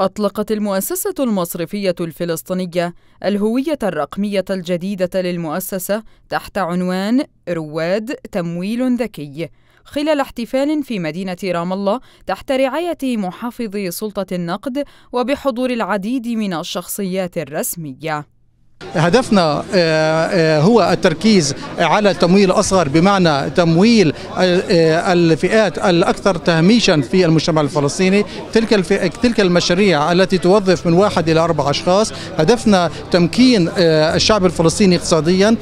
أطلقت المؤسسة المصرفية الفلسطينية الهوية الرقمية الجديدة للمؤسسة تحت عنوان رواد تمويل ذكي خلال احتفال في مدينة رام الله تحت رعاية محافظ سلطة النقد وبحضور العديد من الشخصيات الرسمية. هدفنا هو التركيز على التمويل الأصغر بمعنى تمويل الفئات الأكثر تهميشا في المجتمع الفلسطيني. تلك تلك المشاريع التي توظف من واحد إلى أربع أشخاص. هدفنا تمكين الشعب الفلسطيني اقتصاديا.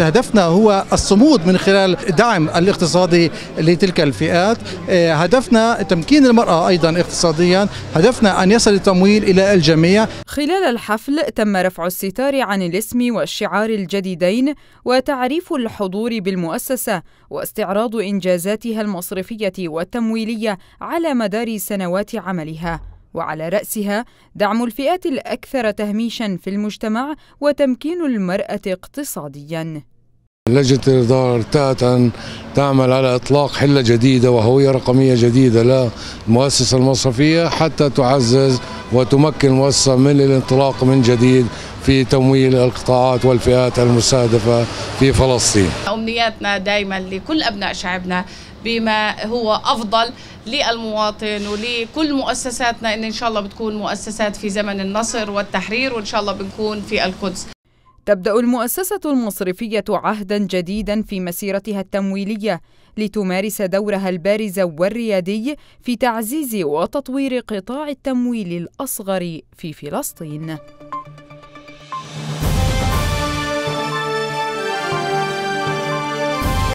هدفنا هو الصمود من خلال دعم الاقتصادي لتلك الفئات. هدفنا تمكين المرأة أيضا اقتصاديا. هدفنا أن يصل التمويل إلى الجميع. خلال الحفل تم رفع الستار عن الاسم والشعار الجديدين وتعريف الحضور بالمؤسسة واستعراض إنجازاتها المصرفية والتمويلية على مدار سنوات عملها. وعلى رأسها دعم الفئات الأكثر تهميشا في المجتمع وتمكين المرأة اقتصاديا. لجنة الإدارة ارتأت أن تعمل على إطلاق حلة جديدة وهوية رقمية جديدة للمؤسسة المصرفية حتى تعزز وتمكن المؤسسة من الانطلاق من جديد في تمويل القطاعات والفئات المستهدفة في فلسطين. أمنياتنا دائما لكل أبناء شعبنا بما هو أفضل للمواطن ولكل مؤسساتنا إن إن شاء الله بتكون مؤسسات في زمن النصر والتحرير وإن شاء الله بنكون في القدس. تبدأ المؤسسة المصرفية عهدا جديدا في مسيرتها التمويلية لتمارس دورها البارز والريادي في تعزيز وتطوير قطاع التمويل الأصغر في فلسطين.